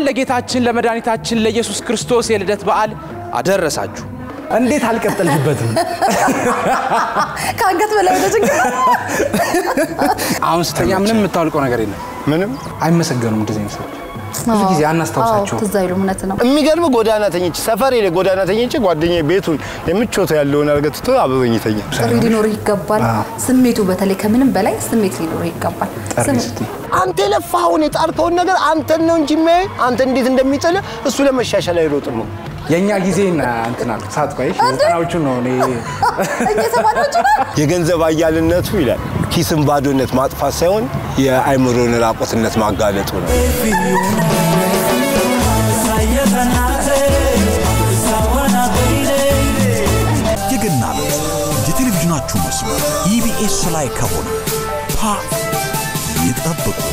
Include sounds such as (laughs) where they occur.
ለጌታችን ለመድኃኒታችን ለኢየሱስ ክርስቶስ የልደት በዓል አደረሳችሁ። እንዴት አልቀጠልክበትም? ከአንገት በላይ ወደ ጭንቅላት አሁን ስተኛ ምንም የምታወልቀው ነገር የለም። ምንም አይመሰገኑም እንደዚህ አይነት ሰዎች ብዙ ጊዜ አናስታውሳቸውም። ትዝ አይሉም። እውነት ነው። የሚገርም ጎዳና ተኝቼ ሰፈሬ ላይ ጎዳና ተኝቼ ጓደኛዬ ቤቱ የምቾት ያለውን አድርገህ ትቶ አብሮኝ ይተኛል። ጥሪ ሊኖርህ ይገባል። ስሜቱ በተለይ ከምንም በላይ ስሜት ሊኖርህ ይገባል። አንተ የለፋኸውን የጣርከውን ነገር አንተን ነው እንጂ የሚያይ አንተ እንዴት እንደሚጥል እሱ ለመሻሻል አይሮጥም ነው። የእኛ ጊዜ እንትን አልክ ሳትቆይሽ ዘጠናዎቹን ነው እኔ (laughs) የገንዘብ አያልነቱ ይላል ኪስን ባዶነት ማጥፋት ሳይሆን የአይምሮን ራቆትነት ማጋለጡ ነው። የገና ዕለት የቴሌቪዥናችሁ መስመር ኢቢኤስ ላይ ከሆነ ፓ ይጠብቁ።